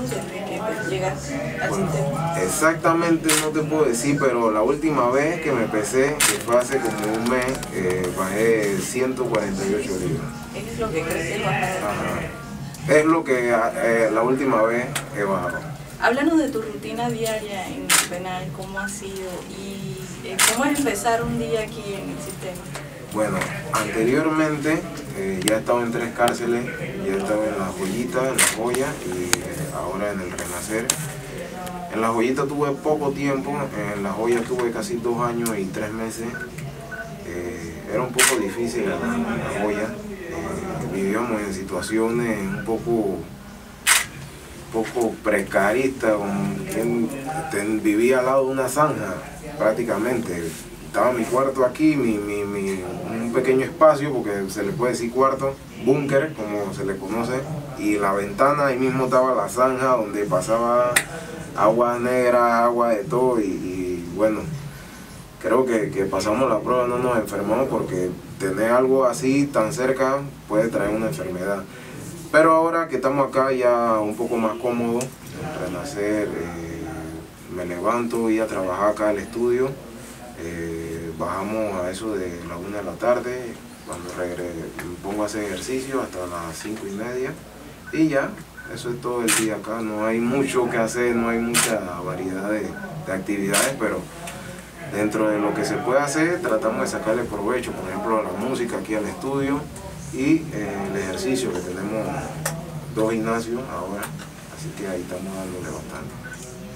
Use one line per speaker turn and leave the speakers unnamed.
que pues, llegas al
Bueno,
sistema?
exactamente no te puedo decir, pero la última vez que me pesé, que fue hace como un mes, eh, bajé 148 libras.
Es lo que bajar.
Ajá. Es lo que eh, la última vez he bajado.
Háblanos de tu rutina diaria en el penal, cómo ha sido y eh, cómo es empezar un día aquí en el sistema.
Bueno, anteriormente eh, ya he estado en tres cárceles, ya he estado en La Joyita, en La Joya y eh, ahora en el Renacer. En La Joyita tuve poco tiempo, en La Joya tuve casi dos años y tres meses. Eh, era un poco difícil La, La Joya. Eh, vivíamos en situaciones un poco poco precarista, quien vivía al lado de una zanja prácticamente. Estaba mi cuarto aquí, mi, mi- mi- pequeño espacio, porque se le puede decir cuarto, búnker, como se le conoce, y la ventana, ahí mismo estaba la zanja donde pasaba agua negra, agua de todo, y, bueno, creo que, que pasamos la prueba, no nos enfermamos porque tener algo así tan cerca puede traer una enfermedad. Pero ahora que estamos acá ya un poco más cómodo, en renacer, eh, me levanto y a trabajar acá al estudio, eh, bajamos a eso de la una de la tarde, cuando regre- me pongo a hacer ejercicio hasta las cinco y media y ya, eso es todo el día acá, no hay mucho que hacer, no hay mucha variedad de, de actividades, pero dentro de lo que se puede hacer tratamos de sacarle provecho, por ejemplo a la música aquí al estudio y eh, el ejercicio que tenemos dos gimnasios ahora, así que ahí estamos dándole bastante.